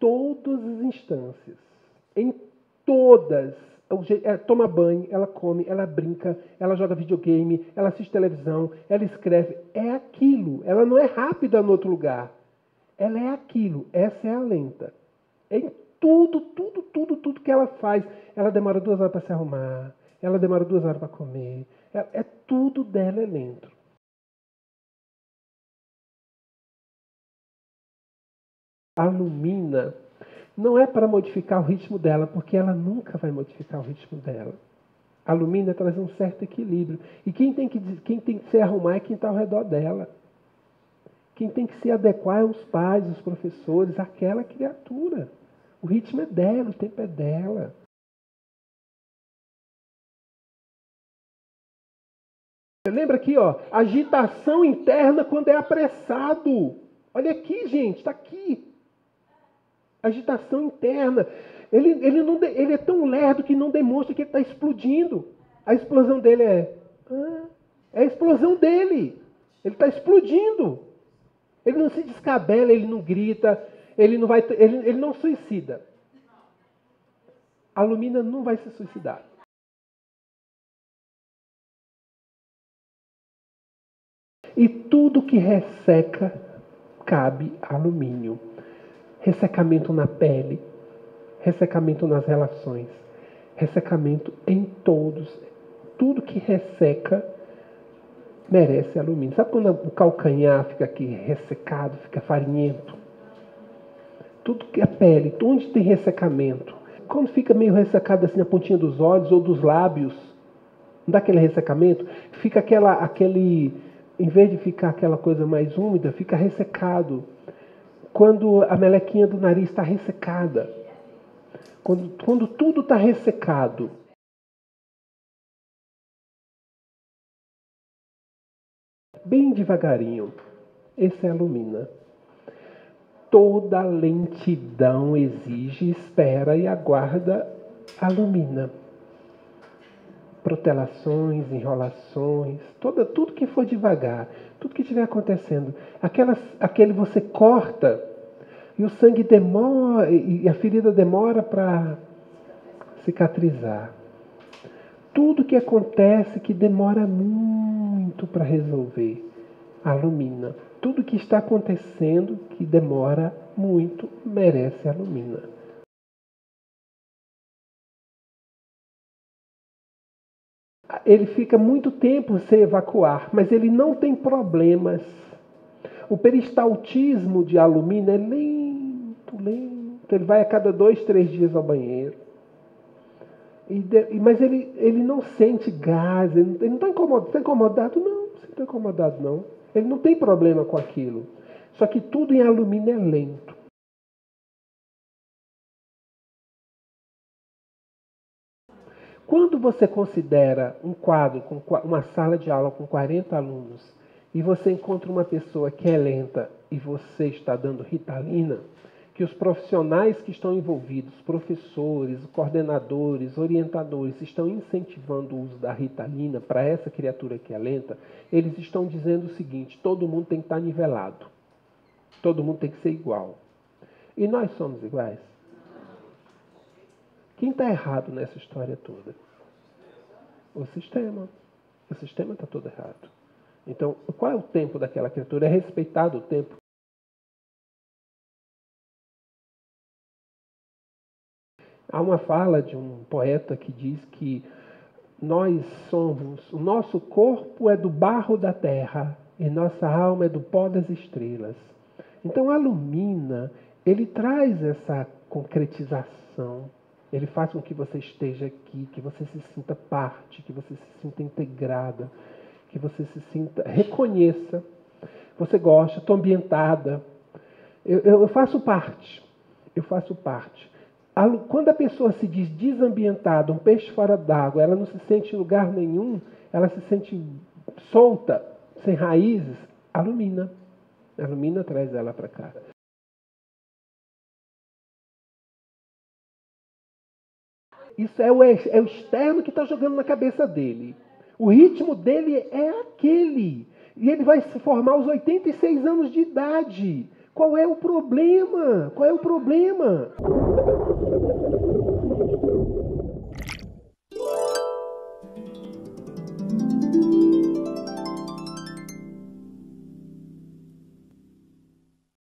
todas as instâncias. Em todas. É é, toma banho, ela come, ela brinca, ela joga videogame, ela assiste televisão, ela escreve. É aquilo. Ela não é rápida no outro lugar. Ela é aquilo. Essa é a lenta. É em tudo, tudo, tudo, tudo que ela faz. Ela demora duas horas para se arrumar, ela demora duas horas para comer. É, é tudo dela é lento. A Lumina não é para modificar o ritmo dela, porque ela nunca vai modificar o ritmo dela. A Lumina traz um certo equilíbrio. E quem tem que, quem tem que se arrumar é quem está ao redor dela. Quem tem que se adequar é os pais, os professores, aquela criatura. O ritmo é dela, o tempo é dela. Lembra aqui, ó, agitação interna quando é apressado. Olha aqui, gente, está aqui. Agitação interna. Ele, ele, não, ele é tão lerdo que não demonstra que ele está explodindo. A explosão dele é. Ah, é a explosão dele. Ele está explodindo. Ele não se descabela, ele não grita, ele não vai, ele, ele não suicida. A Lumina não vai se suicidar. E tudo que resseca cabe alumínio. Ressecamento na pele, ressecamento nas relações, ressecamento em todos. Tudo que resseca merece alumínio. Sabe quando o calcanhar fica aqui ressecado, fica farinhento? Tudo que é pele, onde tem ressecamento. Quando fica meio ressecado assim na pontinha dos olhos ou dos lábios, não dá aquele ressecamento, fica aquela, aquele, em vez de ficar aquela coisa mais úmida, fica ressecado. Quando a melequinha do nariz está ressecada, quando, quando tudo está ressecado, bem devagarinho. Esse é a lumina. Toda lentidão exige, espera e aguarda a lumina. Protelações, enrolações, toda, tudo que for devagar, tudo que estiver acontecendo. Aquelas, aquele você corta e o sangue demora, e a ferida demora para cicatrizar. Tudo que acontece que demora muito para resolver, alumina. Tudo que está acontecendo que demora muito merece alumina. Ele fica muito tempo sem evacuar, mas ele não tem problemas. O peristaltismo de alumina é lento, lento. Ele vai a cada dois, três dias ao banheiro. Mas ele, ele não sente gás, ele não está incomodado. Tá incomodado? Não, não está incomodado, não. Ele não tem problema com aquilo. Só que tudo em alumínio é lento. Quando você considera um quadro, com uma sala de aula com 40 alunos, e você encontra uma pessoa que é lenta e você está dando ritalina, que os profissionais que estão envolvidos, professores, coordenadores, orientadores, estão incentivando o uso da ritalina para essa criatura que é lenta, eles estão dizendo o seguinte: todo mundo tem que estar nivelado, todo mundo tem que ser igual. E nós somos iguais? Quem está errado nessa história toda? O sistema. O sistema está todo errado. Então, qual é o tempo daquela criatura? É respeitado o tempo Há uma fala de um poeta que diz que nós somos, o nosso corpo é do barro da terra e nossa alma é do pó das estrelas. Então a lumina, ele traz essa concretização. Ele faz com que você esteja aqui, que você se sinta parte, que você se sinta integrada, que você se sinta, reconheça. Você gosta, estou ambientada. Eu, eu faço parte. Eu faço parte. Quando a pessoa se diz desambientada, um peixe fora d'água, ela não se sente em lugar nenhum, ela se sente solta, sem raízes, alumina. A alumina traz ela para cá. Isso é o, é o externo que está jogando na cabeça dele. O ritmo dele é aquele. E ele vai se formar aos 86 anos de idade. Qual é o problema? Qual é o problema?